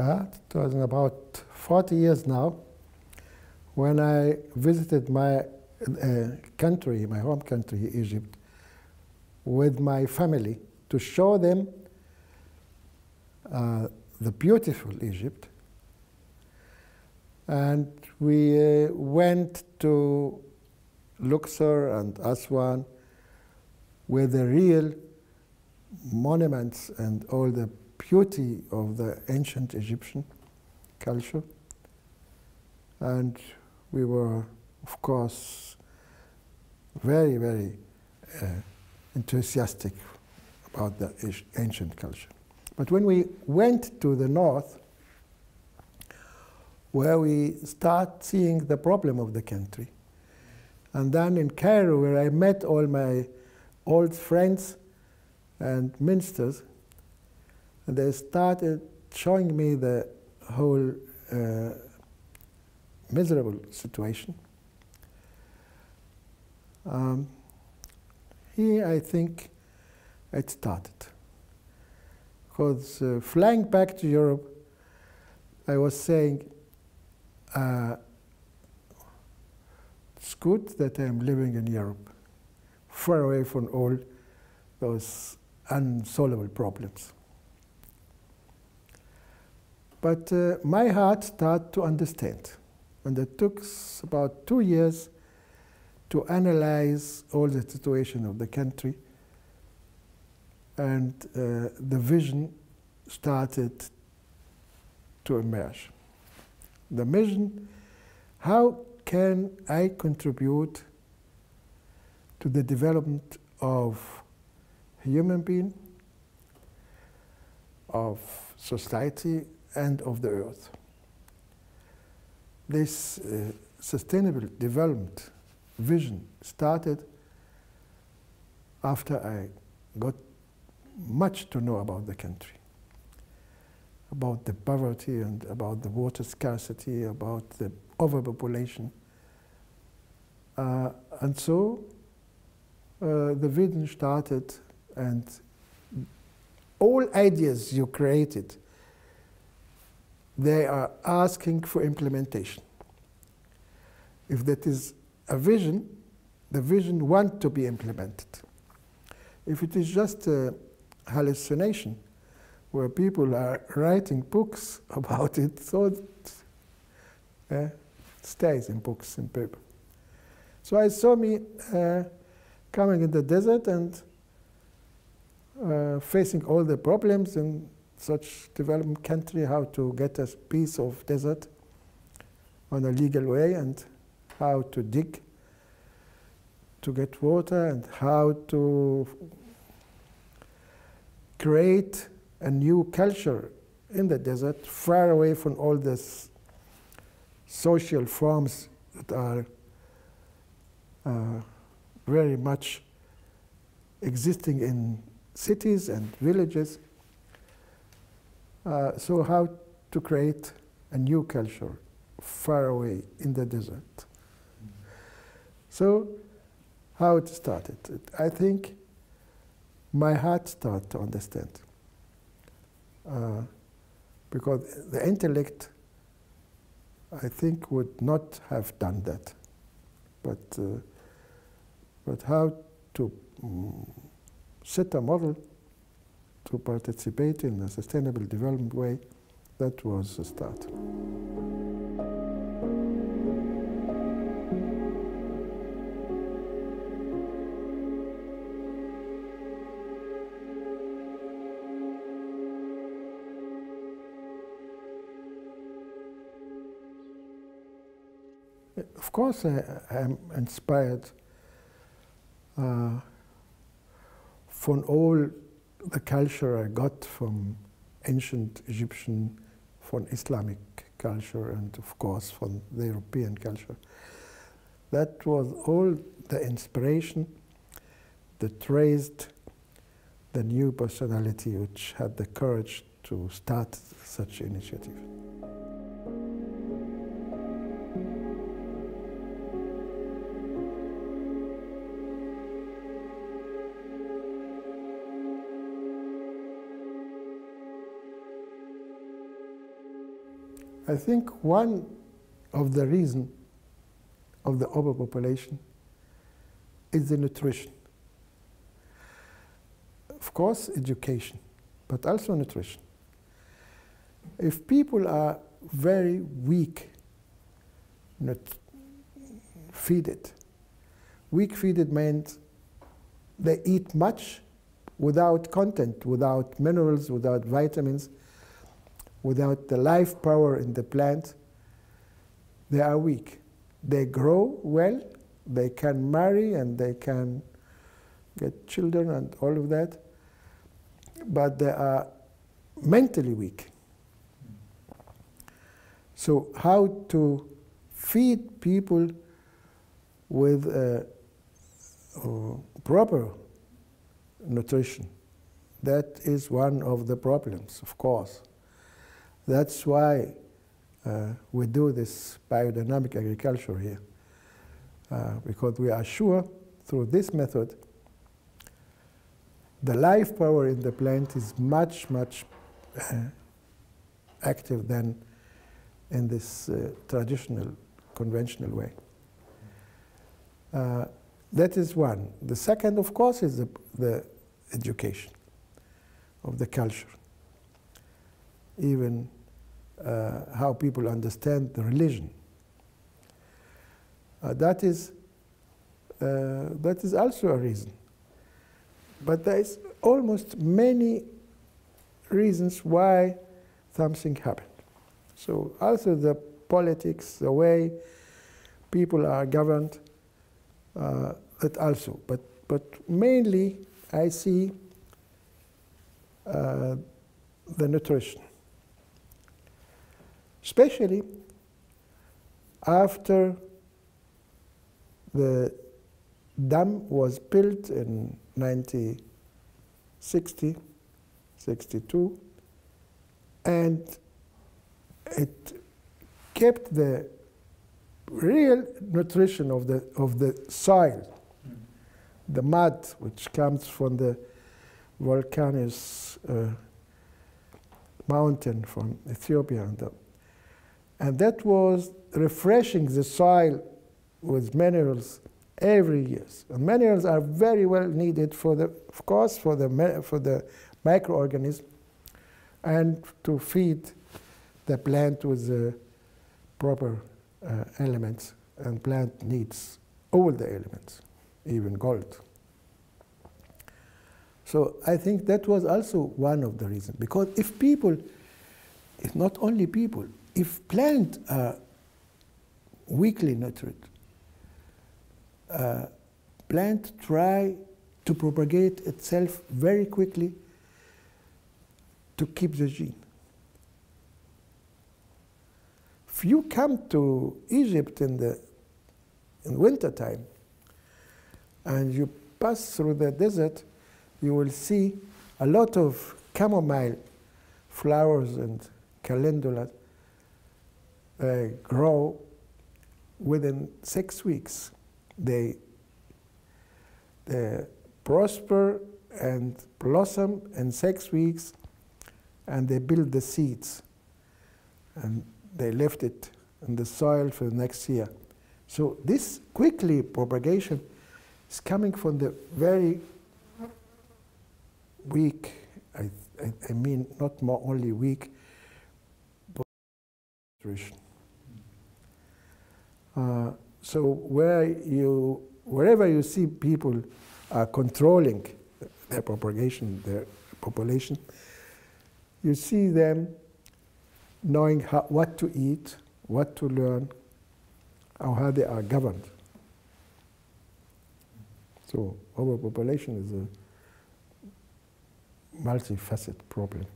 It was about 40 years now when I visited my uh, country, my home country, Egypt, with my family to show them uh, the beautiful Egypt. And we uh, went to Luxor and Aswan, where the real monuments and all the beauty of the ancient Egyptian culture. And we were, of course, very, very uh, enthusiastic about the ancient culture. But when we went to the north, where we start seeing the problem of the country, and then in Cairo, where I met all my old friends and ministers, and they started showing me the whole uh, miserable situation. Um, here, I think it started. Because uh, flying back to Europe, I was saying, uh, it's good that I'm living in Europe, far away from all those unsolvable problems. But uh, my heart started to understand. And it took about two years to analyze all the situation of the country. And uh, the vision started to emerge. The vision, how can I contribute to the development of human being, of society, and of the earth? This uh, sustainable development vision started after I got much to know about the country, about the poverty and about the water scarcity, about the overpopulation. Uh, and so uh, the vision started and all ideas you created, they are asking for implementation. If that is a vision, the vision want to be implemented. If it is just a hallucination, where people are writing books about it, so it uh, stays in books and paper. So I saw me uh, coming in the desert and uh, facing all the problems in such developed country, how to get a piece of desert on a legal way and how to dig to get water and how to create a new culture in the desert, far away from all these social forms that are uh, very much existing in cities and villages. Uh, so how to create a new culture far away in the desert. So, how it started? I think my heart started to understand. Uh, because the intellect, I think, would not have done that. But, uh, but how to um, set a model to participate in a sustainable development way, that was a start. Of course, I, am inspired uh, from all the culture I got from ancient Egyptian, from Islamic culture, and of course from the European culture. That was all the inspiration that raised the new personality which had the courage to start such initiative. I think one of the reason of the overpopulation is the nutrition. Of course, education, but also nutrition. If people are very weak, not feeded, weak feeded means they eat much without content, without minerals, without vitamins, without the life power in the plant, they are weak. They grow well, they can marry and they can get children and all of that, but they are mentally weak. So, how to feed people with uh, uh, proper nutrition? That is one of the problems, of course. That's why uh, we do this biodynamic agriculture here, uh, because we are sure through this method the life power in the plant is much, much uh, active than in this uh, traditional, conventional way. Uh, that is one. The second, of course, is the, the education of the culture. Even uh, how people understand the religion. Uh, that is uh, that is also a reason. But there is almost many reasons why something happened. So also the politics, the way people are governed, uh, that also. But but mainly I see uh, the nutrition especially after the dam was built in 1960, 62, and it kept the real nutrition of the, of the soil, the mud which comes from the volcanoes uh, mountain from Ethiopia and the and that was refreshing the soil with minerals every year. And minerals are very well needed for the, of course, for the, for the microorganism and to feed the plant with the proper uh, elements. And plant needs all the elements, even gold. So I think that was also one of the reasons. Because if people, if not only people, if plants are weakly nurtured, uh, plant try to propagate itself very quickly to keep the gene. If you come to Egypt in the in winter time and you pass through the desert, you will see a lot of chamomile flowers and calendulas uh, grow within six weeks. They, they prosper and blossom in six weeks, and they build the seeds, and they left it in the soil for the next year. So this quickly propagation is coming from the very weak, I, I, I mean not more only weak, but nutrition. Uh, so where you, wherever you see people are controlling their propagation, their population, you see them knowing how, what to eat, what to learn, or how they are governed. So overpopulation is a multifaceted problem.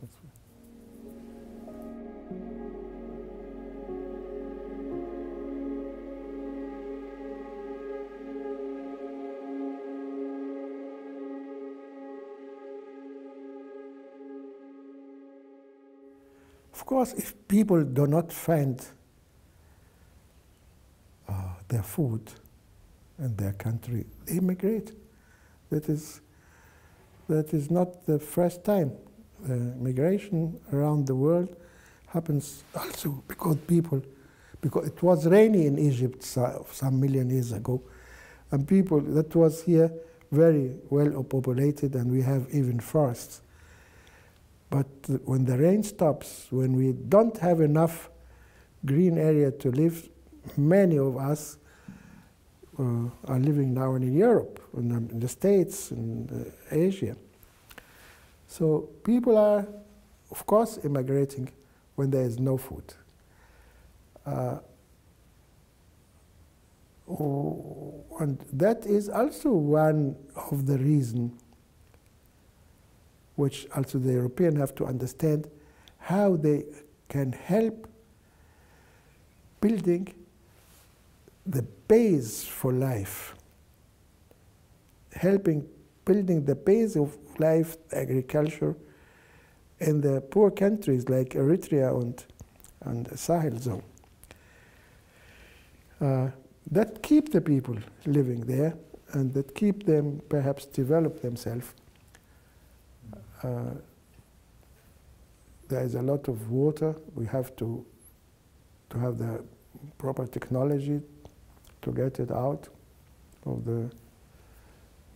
Of course, if people do not find uh, their food in their country, they immigrate. That is, that is not the first time. Uh, migration around the world happens also because people, because it was rainy in Egypt some million years ago, and people that was here very well populated, and we have even forests. But when the rain stops, when we don't have enough green area to live, many of us uh, are living now in Europe, in the States, in uh, Asia. So people are, of course, immigrating when there is no food. Uh, oh, and that is also one of the reasons which also the European have to understand how they can help building the base for life, helping building the base of life, agriculture, in the poor countries like Eritrea and, and Sahel zone. Uh, that keep the people living there and that keep them perhaps develop themselves. Uh, there is a lot of water. We have to, to have the proper technology to get it out of the,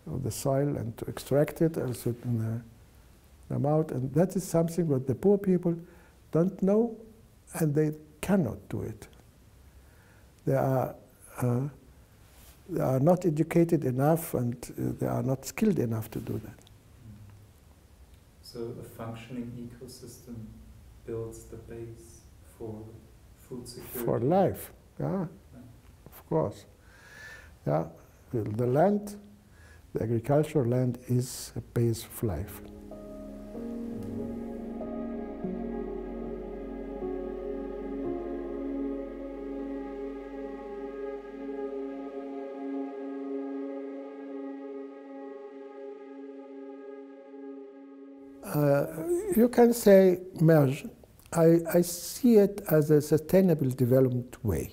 of the soil and to extract it the, the mouth. And that is something that the poor people don't know and they cannot do it. They are, uh, they are not educated enough and uh, they are not skilled enough to do that. So a functioning ecosystem builds the base for food security? For life, yeah Of course. Yeah, the land, the agricultural land is a base of life. You can say merge. I, I see it as a sustainable development way.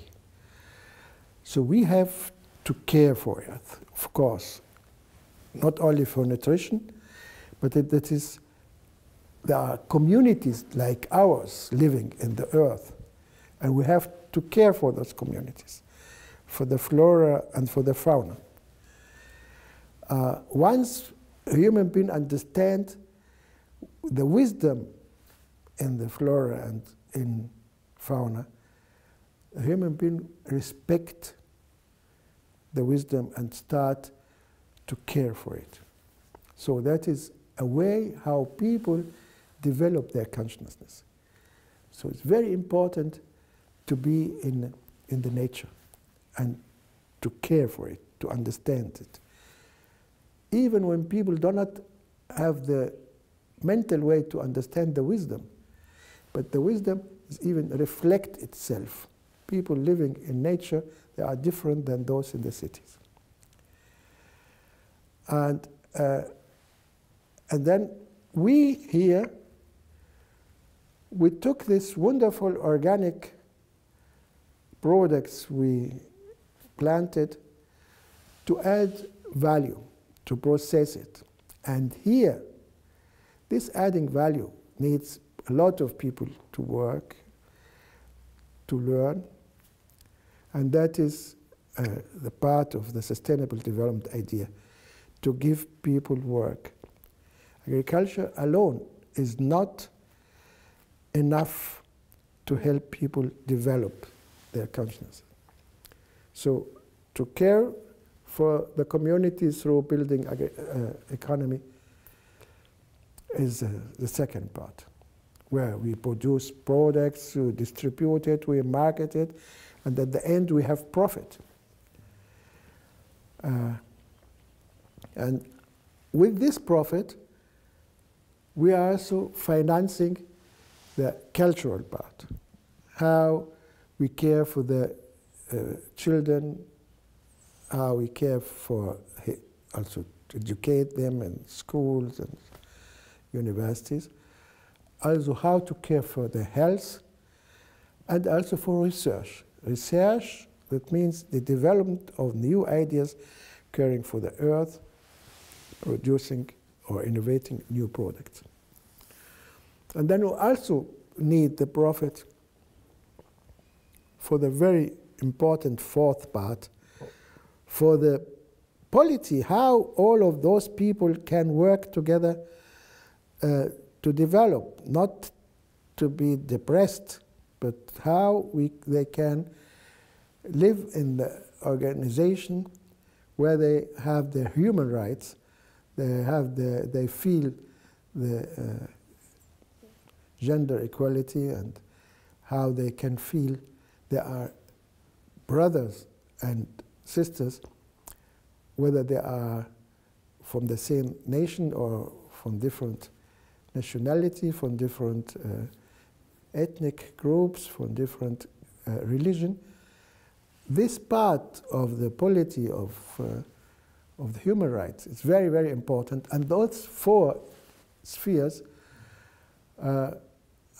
So we have to care for it, of course, not only for nutrition, but that is, there are communities like ours living in the earth, and we have to care for those communities, for the flora and for the fauna. Uh, once a human being understand the wisdom in the flora and in fauna, human being respect the wisdom and start to care for it. So that is a way how people develop their consciousness. So it's very important to be in, in the nature and to care for it, to understand it. Even when people do not have the mental way to understand the wisdom, but the wisdom is even reflect itself people living in nature, they are different than those in the cities. And, uh, and then we here, we took this wonderful organic products we planted to add value, to process it. And here, this adding value needs a lot of people to work, to learn, and that is uh, the part of the sustainable development idea, to give people work. Agriculture alone is not enough to help people develop their consciousness. So to care for the community through building uh, economy is the second part, where we produce products, we distribute it, we market it, and at the end we have profit. Uh, and with this profit, we are also financing the cultural part, how we care for the uh, children, how we care for also to educate them in schools and universities, also how to care for the health, and also for research research, that means the development of new ideas caring for the earth, producing or innovating new products. And then we also need the profit for the very important fourth part, for the polity, how all of those people can work together uh, to develop, not to be depressed, but how we, they can live in the organization where they have their human rights, they have the, they feel the uh, gender equality and how they can feel they are brothers and sisters, whether they are from the same nation or from different nationality, from different uh, ethnic groups, from different uh, religion. This part of the polity of, uh, of the human rights is very, very important. And those four spheres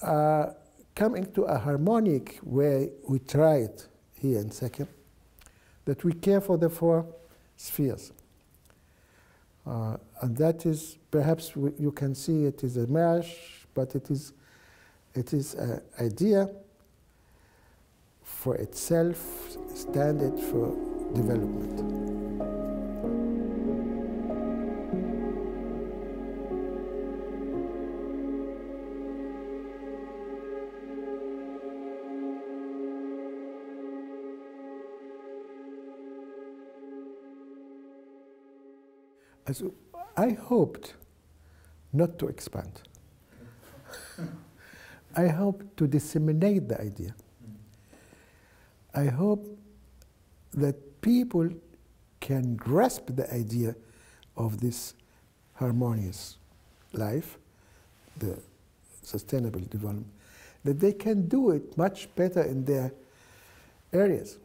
are coming to a harmonic way. We try it here in SEKEM, that we care for the four spheres. Uh, and that is perhaps you can see it is a mesh, but it is it is an idea for itself, standard for development. Also, I hoped not to expand. I hope to disseminate the idea. I hope that people can grasp the idea of this harmonious life, the sustainable development, that they can do it much better in their areas.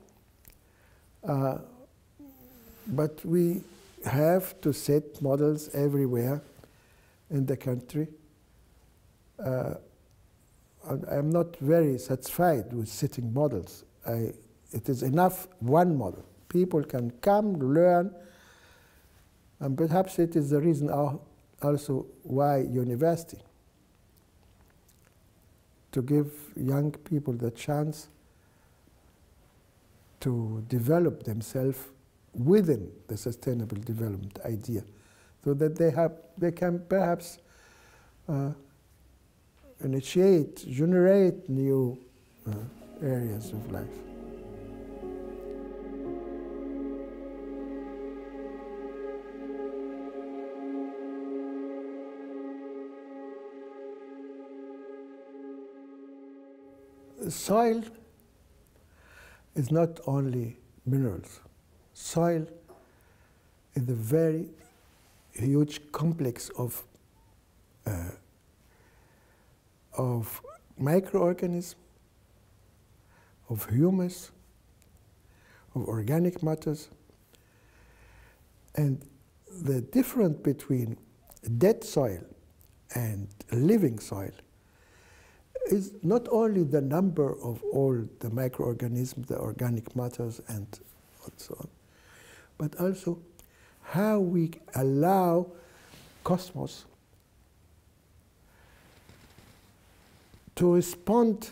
Uh, but we have to set models everywhere in the country. Uh, I'm not very satisfied with setting models. I, it is enough one model. People can come, learn, and perhaps it is the reason also why university, to give young people the chance to develop themselves within the sustainable development idea so that they, have, they can perhaps uh, initiate, generate new uh, areas of life. Soil is not only minerals soil is a very huge complex of uh, of microorganisms, of humus, of organic matters, and the difference between dead soil and living soil is not only the number of all the microorganisms, the organic matters, and so on, but also how we allow cosmos to respond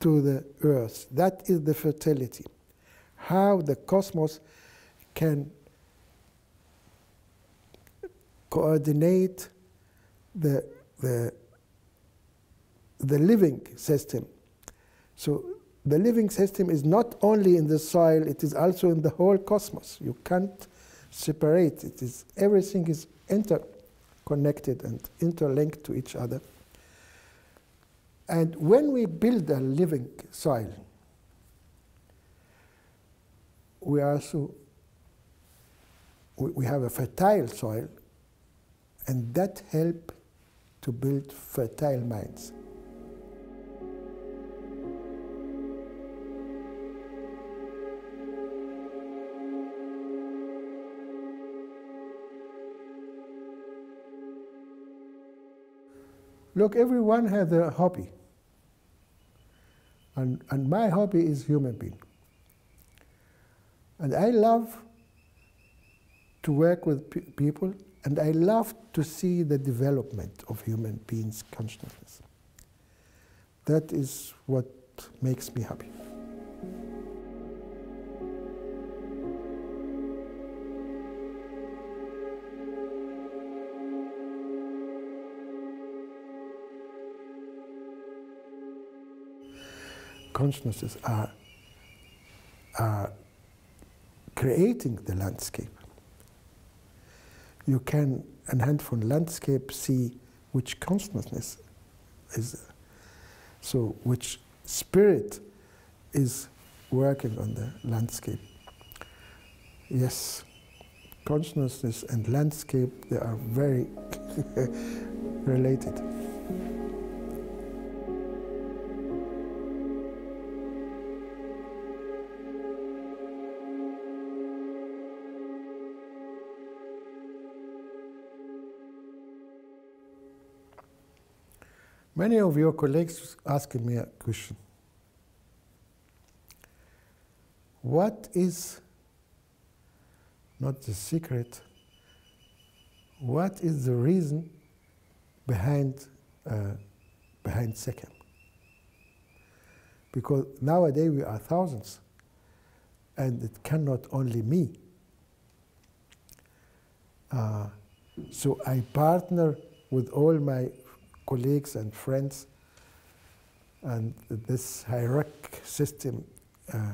to the earth. That is the fertility. How the cosmos can coordinate the, the, the living system. So the living system is not only in the soil, it is also in the whole cosmos. You can't separate it. Is, everything is interconnected and interlinked to each other. And when we build a living soil, we also we have a fertile soil, and that helps to build fertile minds. Look, everyone has a hobby. And, and my hobby is human being. And I love to work with pe people, and I love to see the development of human beings' consciousness. That is what makes me happy. Consciousnesses are, are creating the landscape. You can, in handful landscape, see which consciousness is, so which spirit is working on the landscape. Yes, consciousness and landscape, they are very related. Many of your colleagues asking me a question. What is not the secret? What is the reason behind uh, behind SEKEM? Because nowadays we are thousands, and it cannot only me. Uh, so I partner with all my colleagues and friends. And this hierarchic system, uh,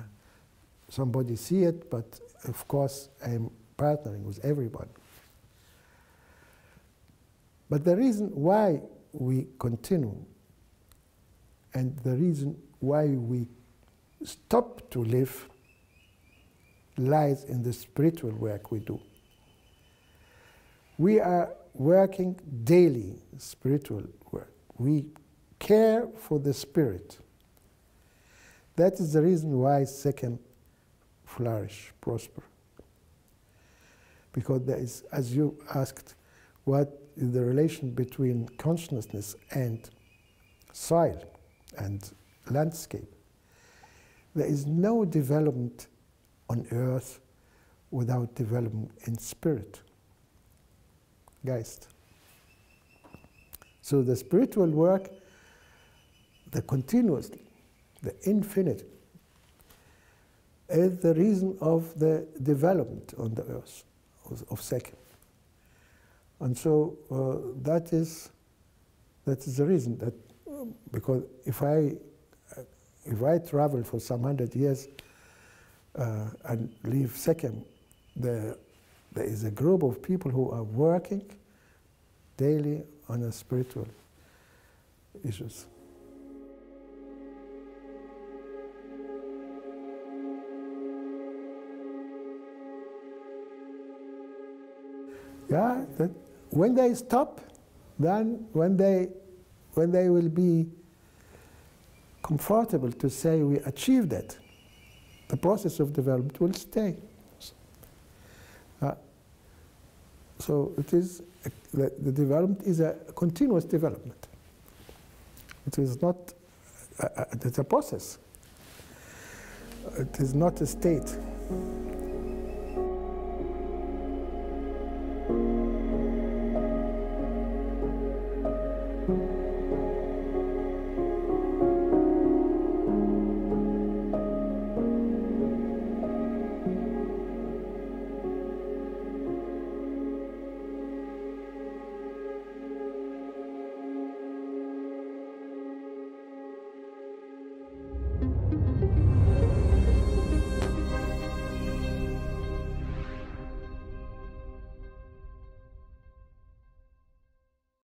somebody see it, but of course I'm partnering with everyone. But the reason why we continue and the reason why we stop to live lies in the spiritual work we do. We are working daily, spiritual work. We care for the spirit. That is the reason why SEKEM flourish, prosper. Because there is, as you asked, what is the relation between consciousness and soil and landscape? There is no development on earth without development in spirit. Geist. So the spiritual work, the continuously, the infinite, is the reason of the development on the earth of, SEKEM. And so uh, that is that is the reason that because if I if I travel for some hundred years uh, and leave SEKEM, the there is a group of people who are working daily on a spiritual issues. Yeah, that when they stop, then when they when they will be comfortable to say we achieved it, the process of development will stay. So it is the, the, development is a continuous development. It is not a, a, it's a process. It is not a state.